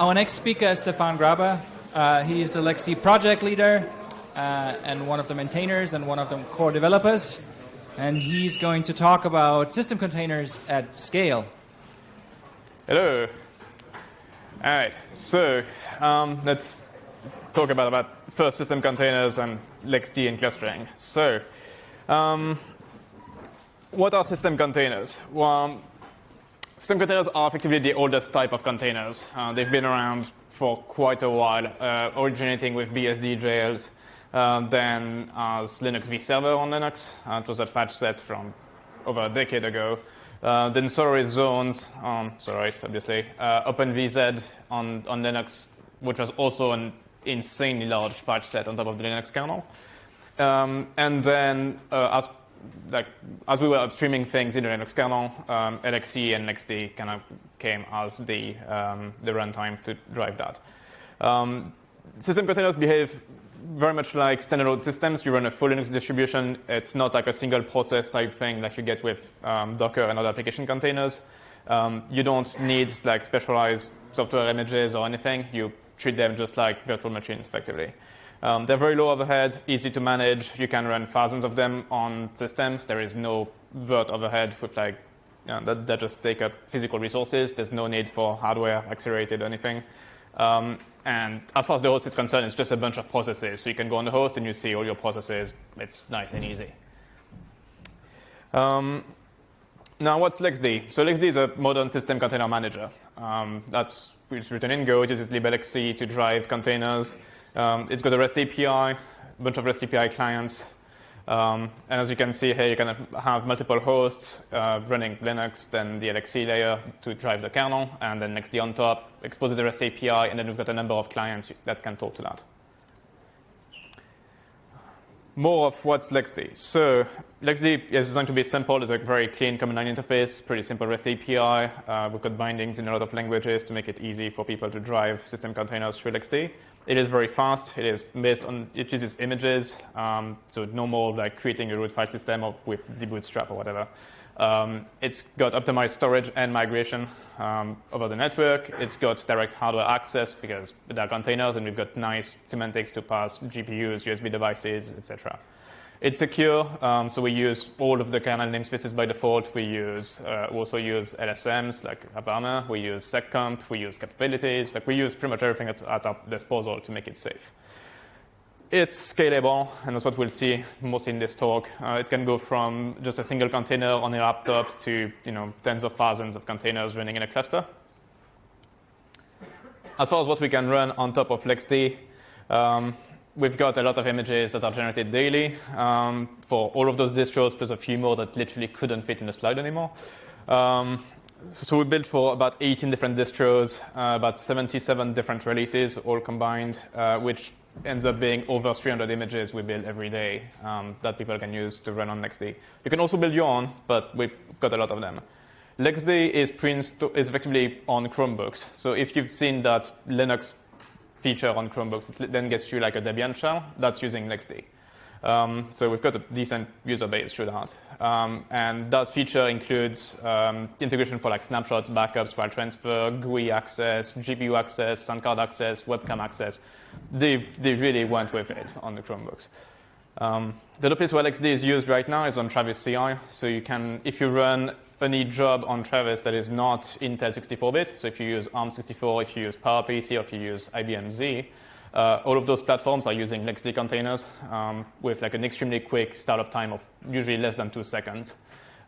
our next speaker is Stéphane Graber. Uh, he's the LXD project leader uh, and one of the maintainers and one of the core developers. And he's going to talk about system containers at scale. Hello. All right, so um, let's talk about, about first system containers and LXD and clustering. So, um, what are system containers? Well, system containers are effectively the oldest type of containers. Uh, they've been around for quite a while, uh, originating with BSD jails, uh, then as Linux vServer on Linux. Uh, it was a patch set from over a decade ago. Uh, then Solaris Zones on Solaris, obviously. Uh, OpenVZ on, on Linux, which was also an insanely large patch set on top of the Linux kernel. Um, and then as like as we were upstreaming things in the Linux kernel, um, LXC and LXD kind of came as the um, the runtime to drive that. Um, system containers behave very much like standalone systems. You run a full Linux distribution. It's not like a single process type thing like you get with um, Docker and other application containers. Um, you don't need like specialized software images or anything. You treat them just like virtual machines, effectively. Um, they're very low overhead, easy to manage. You can run thousands of them on systems. There is no vert overhead with like you know, that, that, just take up physical resources. There's no need for hardware accelerated or anything. Um, and as far as the host is concerned, it's just a bunch of processes. So you can go on the host and you see all your processes. It's nice and easy. Um, now, what's LXD? So LXD is a modern system container manager. Um, that's it's written in Go. It uses liblxc to drive containers. Um, it's got a REST API, a bunch of REST API clients. Um, and as you can see here, you can have multiple hosts uh, running Linux, then the LXC layer to drive the kernel, and then LXD on top exposes the REST API, and then we've got a number of clients that can talk to that. More of what's LXD. So LXD is designed to be simple. It's a very clean command line interface, pretty simple REST API. Uh, we've got bindings in a lot of languages to make it easy for people to drive system containers through LXD. It is very fast. It is based on, it uses images, um, so no more like creating a root file system or with debootstrap or whatever. Um, it's got optimized storage and migration um, over the network. It's got direct hardware access because there are containers, and we've got nice semantics to pass GPUs, USB devices, etc. It's secure, um, so we use all of the kernel namespaces by default. We use uh, also use LSMs like AppArmor. We use seccomp. We use capabilities. Like we use pretty much everything that's at our disposal to make it safe. It's scalable, and that's what we'll see mostly in this talk. Uh, it can go from just a single container on a laptop to you know tens of thousands of containers running in a cluster. As far as what we can run on top of LXD, um, we've got a lot of images that are generated daily um, for all of those distros, plus a few more that literally couldn't fit in the slide anymore. Um, so we built for about 18 different distros, uh, about 77 different releases, all combined, uh, which ends up being over 300 images we build every day um, that people can use to run on LXD. You can also build your own, but we've got a lot of them. LXD is, is effectively on Chromebooks. So if you've seen that Linux feature on Chromebooks It then gets you like a Debian shell. That's using LXD. Um, so we've got a decent user base through that. Um, and that feature includes um, integration for like snapshots, backups, file transfer, GUI access, GPU access, sound card access, webcam access. They, they really went with it on the Chromebooks. Um, the where LXD is used right now is on Travis CI. So you can, if you run any job on Travis that is not Intel 64-bit, so if you use ARM64, if you use PowerPC, or if you use IBM Z, uh, all of those platforms are using LXD containers um, with like an extremely quick startup time of usually less than two seconds,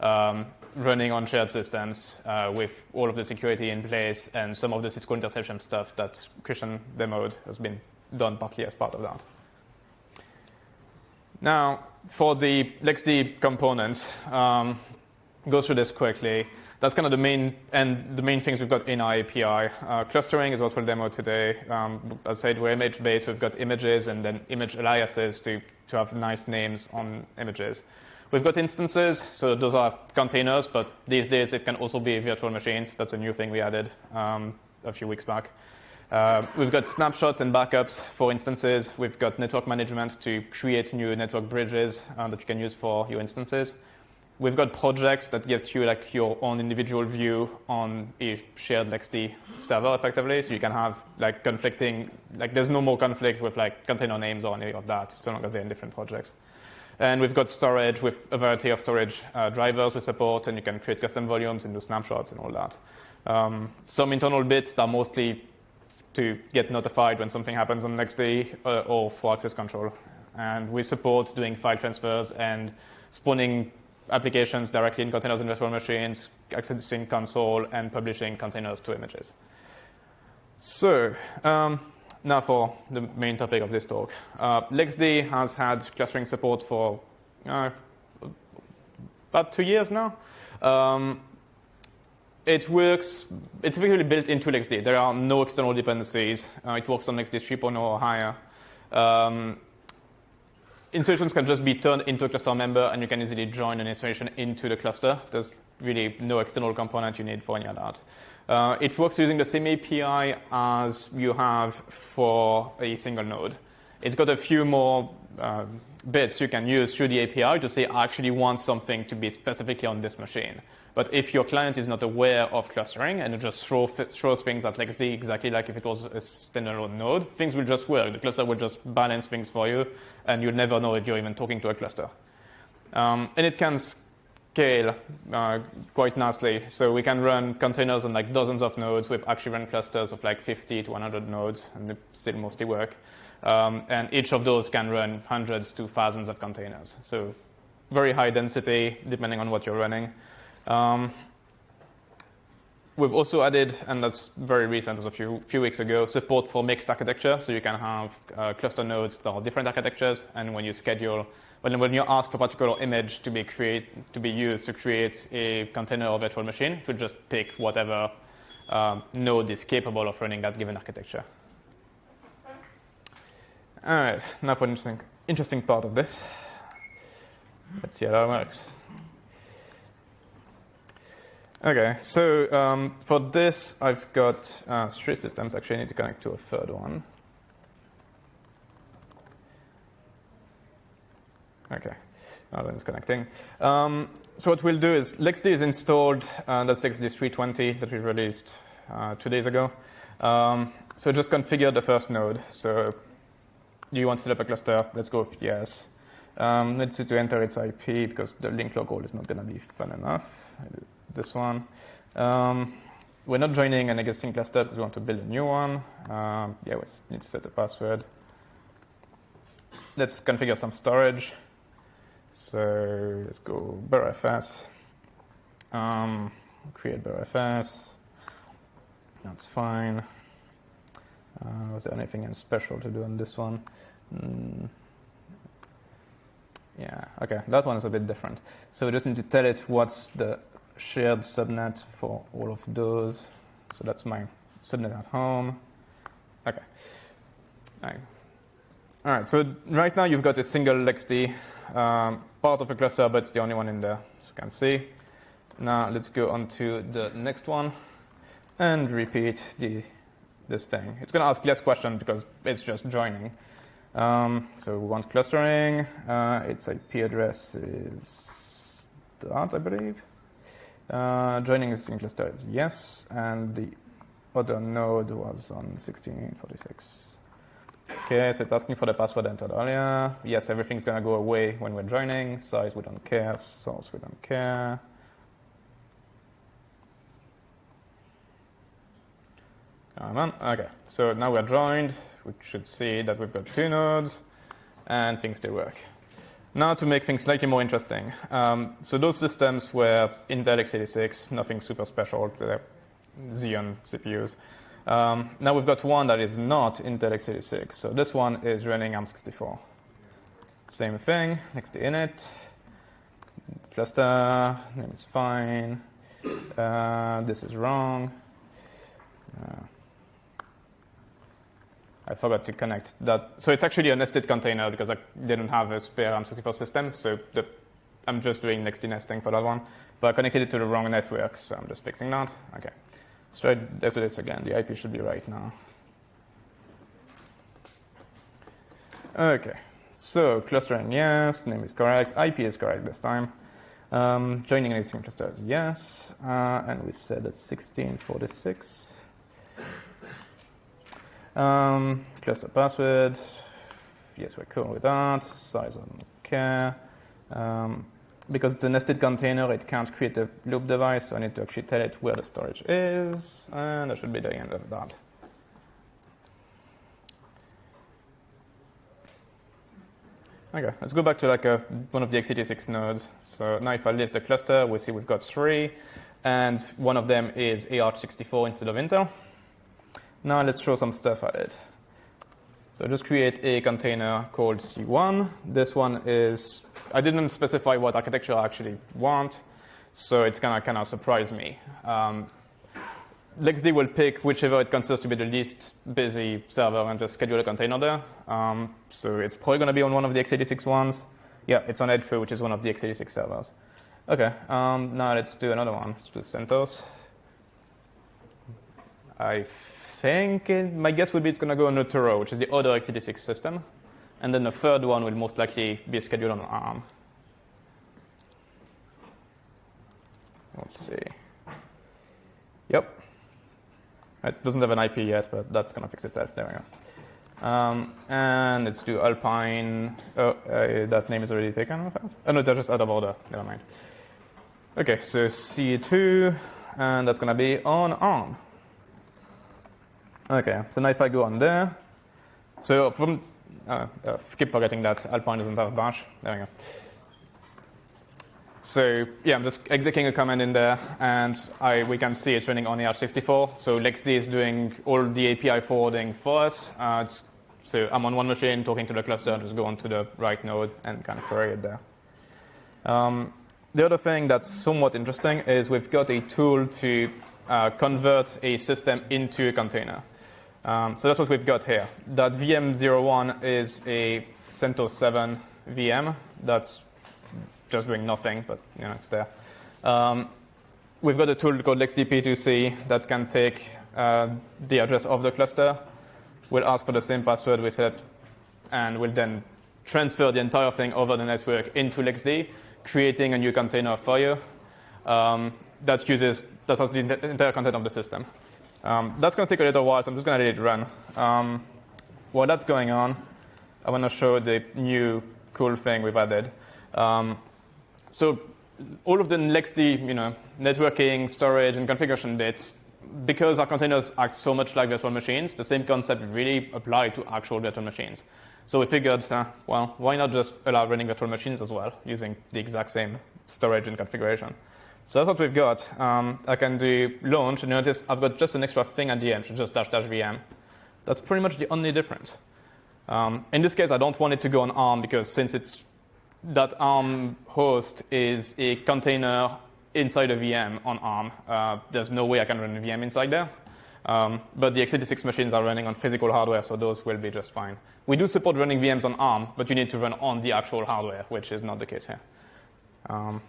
um, running on shared systems uh, with all of the security in place and some of the syscall interception stuff that Christian demoed has been done partly as part of that. Now, for the LXD components, um, go through this quickly. That's kind of the main and the main things we've got in our API. Uh, clustering is what we'll demo today. Um, as I said, we're image based. So we've got images and then image aliases to, to have nice names on images. We've got instances, so those are containers, but these days it can also be virtual machines. That's a new thing we added um, a few weeks back. Uh, we've got snapshots and backups for instances. We've got network management to create new network bridges uh, that you can use for your instances. we've got projects that give you like your own individual view on a shared LXD server effectively. So you can have like conflicting, like there's no more conflict with like container names or any of that, so long as they're in different projects. And we've got storage with a variety of storage uh, drivers we support, and you can create custom volumes and do snapshots and all that. Um, some internal bits that are mostly to get notified when something happens on LXD uh, or for access control. And we support doing file transfers and spawning applications directly in containers and virtual machines, accessing console, and publishing containers to images. So um, now for the main topic of this talk. Uh, LXD has had clustering support for uh, about two years now. Um, it works, it's effectively built into LXD. There are no external dependencies. Uh, it works on LXD 3.0 or higher. Um, installations can just be turned into a cluster member, and you can easily join an installation into the cluster. There's really no external component you need for any of that. Uh, it works using the same API as you have for a single node. It's got a few more uh, bits you can use through the API to say, I actually want something to be specifically on this machine. But if your client is not aware of clustering and it just throw, throws things at LXD exactly like if it was a standalone node, things will just work. The cluster will just balance things for you, and you'll never know that you're even talking to a cluster. Um, and it can scale uh, quite nicely. So we can run containers on like dozens of nodes. We've actually run clusters of like 50 to 100 nodes, and they still mostly work. Um, and each of those can run hundreds to thousands of containers. So very high density, depending on what you're running. Um, we've also added, and that's very recent, as a few, few weeks ago, support for mixed architecture. So you can have uh, cluster nodes that are different architectures, and when you schedule, when, when you ask for a particular image to be create, to be used to create a container or virtual machine, will just pick whatever um, node is capable of running that given architecture. All right, now for an interesting, interesting part of this. Let's see how that works. Okay, so um, for this, I've got uh, three systems. Actually, I need to connect to a third one. Okay, now it's connecting. Um, so what we'll do is LXD is installed, uh, that's LXD 320 that we released uh, two days ago. Um, so just configure the first node. So do you want to set up a cluster? Let's go with yes. Um, let's to enter its IP because the link local is not going to be fun enough this one. Um, we're not joining an existing cluster because we want to build a new one. Um, yeah, we need to set a password. Let's configure some storage. So let's go Btrfs. Um, create Btrfs. That's fine. Uh, was there anything special to do on this one? Mm. Yeah, okay, that one is a bit different. So we just need to tell it what's the shared subnet for all of those. So that's my subnet at home. Okay. All right. All right, so right now you've got a single LXD um, part of a cluster, but it's the only one in there, as you can see. Now let's go on to the next one and repeat the, this thing. It's going to ask less questions because it's just joining. Um, so we want clustering. Uh, its IP address is that, I believe. Uh, joining existing cluster is yes, and the other node was on 1646. Okay, so it's asking for the password entered earlier. Yes, everything's going to go away when we're joining. Size, we don't care. Source, we don't care. Come on. Okay, so now we're joined. We should see that we've got two nodes, and things do work. Now to make things slightly more interesting. Um, so those systems were Intel x86, nothing super special, they're Xeon CPUs. Um, now we've got one that is not Intel x86. So this one is running ARM64. Same thing, next to init. Cluster, name is fine. Uh, this is wrong. Uh, I forgot to connect that. So it's actually a nested container because I didn't have a spare ARM64 system. So the, I'm just doing next nesting for that one. But I connected it to the wrong network, so I'm just fixing that. Okay. Let's try do this again. The IP should be right now. Okay. So clustering, yes. Name is correct. IP is correct this time. Um, joining existing cluster yes, uh, and we said it's 1646. Um, cluster password, yes, we're cool with that. Size, I don't care. Um, because it's a nested container, it can't create a loop device, so I need to actually tell it where the storage is, and that should be the end of that. Okay, let's go back to like a, one of the x86 nodes. So now if I list the cluster, we see we've got three, and one of them is ARM64 instead of Intel. Now let's show some stuff at it. So just create a container called C1. This one is, I didn't specify what architecture I actually want, so it's gonna kind of surprise me. Um, LXD will pick whichever it considers to be the least busy server and just schedule a container there. Um, so it's probably going to be on one of the x86 ones. Yeah, it's on Edfu, which is one of the x86 servers. Okay, um, now let's do another one. Let's do CentOS. I think it, my guess would be it's going to go on Noturo, which is the other x86 system. And then the third one will most likely be scheduled on ARM. Let's see. Yep, it doesn't have an IP yet, but that's going to fix itself. There we go. Um, and let's do Alpine. Oh, uh, that name is already taken. Oh, no, that's just out of order. Never mind. Okay, so C2, and that's going to be on ARM. Okay, so now if I go on there, so from, uh, uh, keep forgetting that Alpine doesn't have bash. There we go. So yeah, I'm just executing a command in there, and I, we can see it's running on AArch64. So LXD is doing all the API forwarding for us. Uh, so I'm on one machine talking to the cluster, just go on to the right node and kind of query it there. Um, the other thing that's somewhat interesting is we've got a tool to uh, convert a system into a container. Um, so that's what we've got here. That VM01 is a CentOS 7 VM that's just doing nothing, but you know, it's there. Um, we've got a tool called LXDP2C that can take uh, the address of the cluster. We'll ask for the same password we set, and we'll then transfer the entire thing over the network into LXD, creating a new container for you um, that uses that has the entire content of the system. Um, that's going to take a little while, so I'm just going to let it run. Um, while that's going on, I want to show the new cool thing we've added. Um, so all of the LXD, you know, networking, storage, and configuration bits, because our containers act so much like virtual machines, the same concept really apply to actual virtual machines. So we figured, uh, well, why not just allow running virtual machines as well, using the exact same storage and configuration. So that's what we've got. Um, I can do launch, and notice I've got just an extra thing at the end, just dash dash VM. That's pretty much the only difference. Um, in this case, I don't want it to go on ARM because since it's that ARM host is a container inside a VM on ARM. Uh, there's no way I can run a VM inside there. Um, but the x86 machines are running on physical hardware, so those will be just fine. We do support running VMs on ARM, but you need to run on the actual hardware, which is not the case here. Um,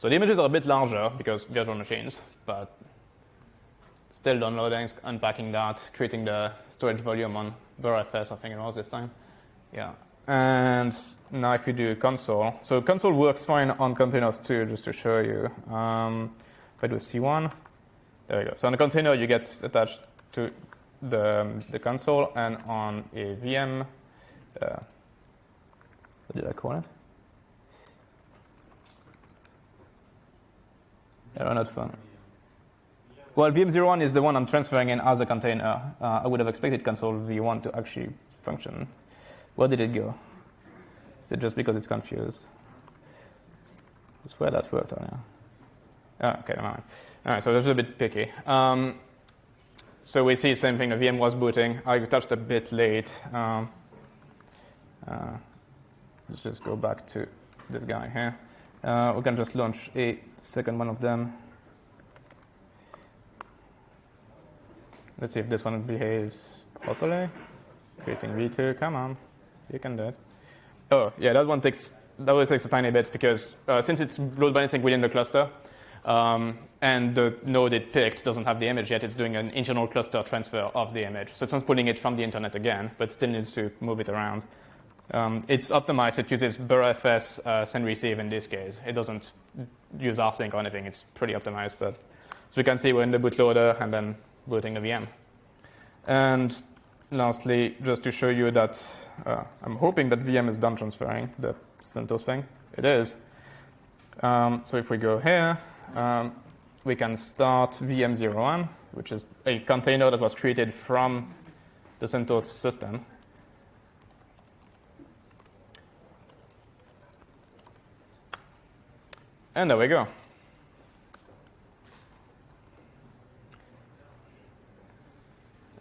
so the images are a bit larger because virtual machines, but still downloading, unpacking that, creating the storage volume on Btrfs, I think it was this time. Yeah, and now if you do console, so console works fine on containers too, just to show you. Um, if I do C1, there we go. So on a container, you get attached to the, the console, and on a VM, uh, what did I call it? Yeah, not fun. Well, VM01 is the one I'm transferring in as a container. Uh, I would have expected console v1 to actually function where did it go? Is it just because it's confused? I swear that worked on yeah. Oh, okay, never mind. All right, so that's a bit picky. Um, so we see the same thing, the VM was booting. I touched a bit late. Um, uh, let's just go back to this guy here. Uh, we can just launch a second one of them. Let's see if this one behaves properly. Creating V2, come on. You can do it. Oh, yeah, that one takes, that always takes a tiny bit because uh, since it's load balancing within the cluster, um, and the node it picked doesn't have the image yet, it's doing an internal cluster transfer of the image. So it's not pulling it from the internet again, but still needs to move it around. Um, it's optimized. It uses Btrfs uh, send receive in this case. It doesn't use rsync or anything. It's pretty optimized. But so we can see we're in the bootloader and then booting the VM. And lastly, just to show you that uh, I'm hoping that VM is done transferring the CentOS thing. It is. Um, so if we go here, um, we can start VM01, which is a container that was created from the CentOS system. And there we go.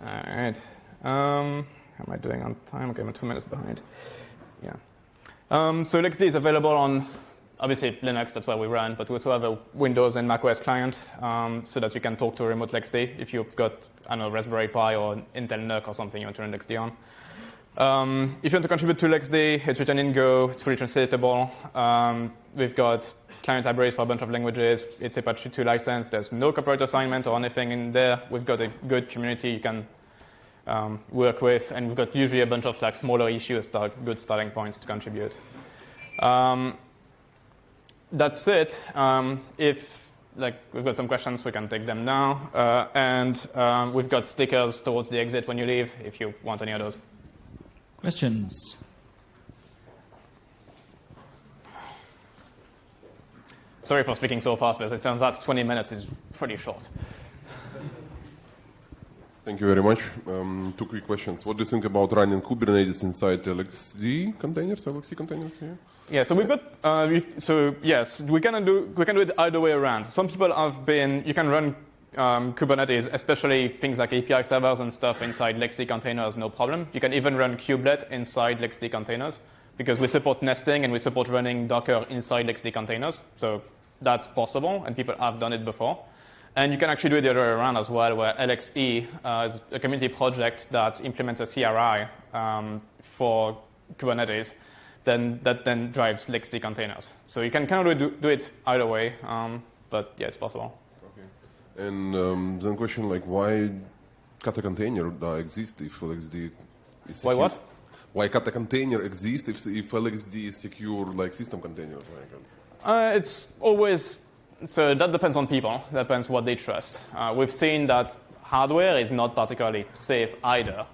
All right. Um, how am I doing on time? Okay, I'm two minutes behind. Yeah. Um, so LXD is available on obviously Linux, that's where we run, but we also have a Windows and macOS client um, so that you can talk to a remote LXD if you've got, I don't know, Raspberry Pi or Intel NUC or something you want to run LXD on. Um, if you want to contribute to LXD, it's written in Go, it's fully translatable. Um, we've got client libraries for a bunch of languages. It's Apache 2 license. There's no copyright assignment or anything in there. We've got a good community you can um, work with, and we've got usually a bunch of like smaller issues that are good starting points to contribute. Um, that's it. Um, if like we've got some questions, we can take them now, uh, and um, we've got stickers towards the exit when you leave if you want any of those. Questions. Sorry for speaking so fast, but it turns out 20 minutes is pretty short. Thank you very much. Um, two quick questions. What do you think about running Kubernetes inside LXD containers, LXC containers here? Yeah, so we've got, uh, we, so yes, we can, do, we can do it either way around. Some people have been, you can run um, Kubernetes, especially things like API servers and stuff inside LXD containers, no problem. You can even run kubelet inside LXD containers because we support nesting and we support running Docker inside LXD containers. So that's possible, and people have done it before. And you can actually do it the other way around as well, where LXE uh, is a community project that implements a CRI um, for Kubernetes, then that then drives LXD containers. So you can kind of do, do it either way, um, but yeah, it's possible. Okay. And um, then question like, why Kata container uh, exist if LXD is secure? Why what? Why Kata container exist if, if LXD is secure like system containers? Like, uh, it's always so that depends on people. That depends what they trust. Uh, we've seen that hardware is not particularly safe either.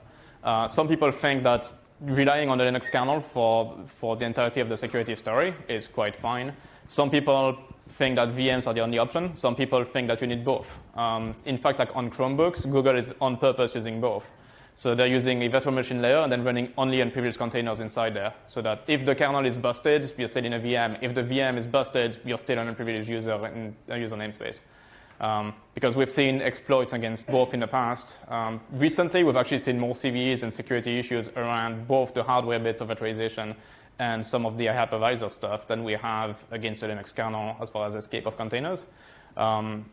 Uh, some people think that relying on the Linux kernel for, for the entirety of the security story is quite fine. Some people think that VMs are the only option. Some people think that you need both. Um, in fact, like on Chromebooks, Google is on purpose using both. So they're using a virtual machine layer and then running only unprivileged containers inside there. So that if the kernel is busted, you're still in a VM. If the VM is busted, you're still an unprivileged user in a user namespace. Um, because we've seen exploits against both in the past. Um, recently, we've actually seen more CVEs and security issues around both the hardware bits of virtualization and some of the hypervisor stuff than we have against the Linux kernel as far as escape of containers. Um,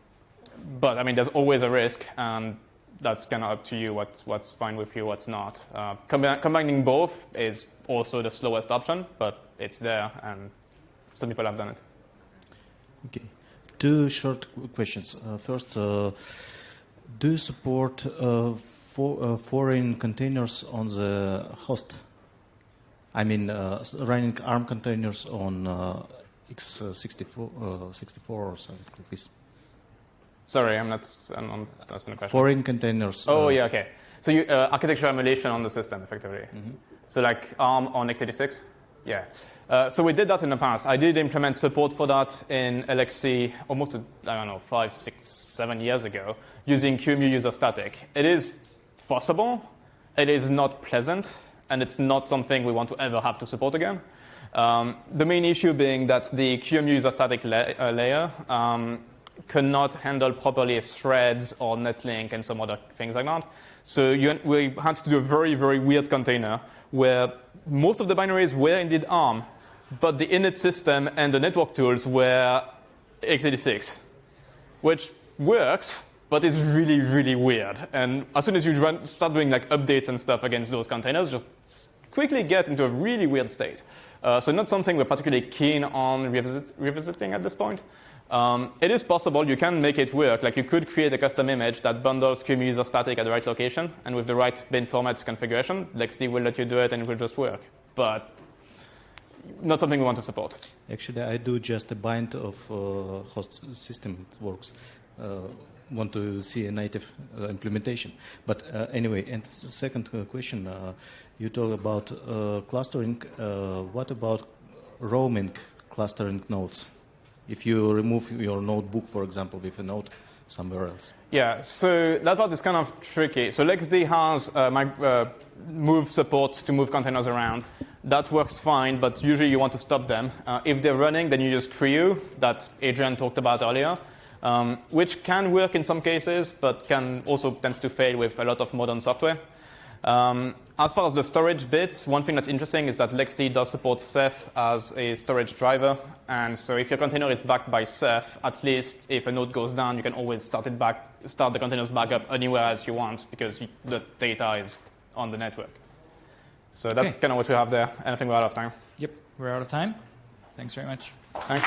but I mean, there's always a risk, and that's kind of up to you what's, what's fine with you, what's not. Uh, combining both is also the slowest option, but it's there, and some people have done it. Okay. Two short questions. Uh, first, uh, do you support uh, for, uh, foreign containers on the host? I mean, uh, running ARM containers on x64 64 or something like this. Sorry, I'm not. I'm not that's the question. Foreign containers. Oh, uh, yeah, okay. So you, uh, architecture emulation on the system, effectively. Mm-hmm. So like ARM on x86. Yeah. Uh, so we did that in the past. I did implement support for that in LXC almost, I don't know, five, six, seven years ago using QEMU user static. It is possible. It is not pleasant, and it's not something we want to ever have to support again. Um, the main issue being that the QEMU user static la- uh, layer um, cannot handle properly threads or netlink and some other things like that. So you, we had to do a very, very weird container where most of the binaries were indeed ARM, but the init system and the network tools were x86, which works, but is really, really weird. And as soon as you run, start doing like updates and stuff against those containers, just quickly get into a really weird state. Uh, so not something we're particularly keen on revisit, revisiting at this point. Um, it is possible you can make it work. Like you could create a custom image that bundles QEMU user static at the right location, and with the right bin formats configuration, LXD will let you do it and it will just work. But not something we want to support. Actually, I do just a bind of uh, host system. It works. Uh, want to see a native uh, implementation. But uh, anyway, and second uh, question, uh, you talk about uh, clustering. What about roaming clustering nodes? If you remove your notebook, for example, with a note somewhere else. Yeah, so that part is kind of tricky. So LXD has uh, my, uh, move support to move containers around. That works fine, but usually you want to stop them. Uh, if they're running, then you use CRIU that Adrian talked about earlier, um, which can work in some cases, but can also tends to fail with a lot of modern software. Um, as far as the storage bits, one thing that's interesting is that LXD does support Ceph as a storage driver. And so if your container is backed by Ceph, at least if a node goes down, you can always start it back, start the containers back up anywhere else you want because you, the data is on the network. So that's Okay. kind of what we have there. And I think we're out of time. Yep, we're out of time. Thanks very much. Thanks.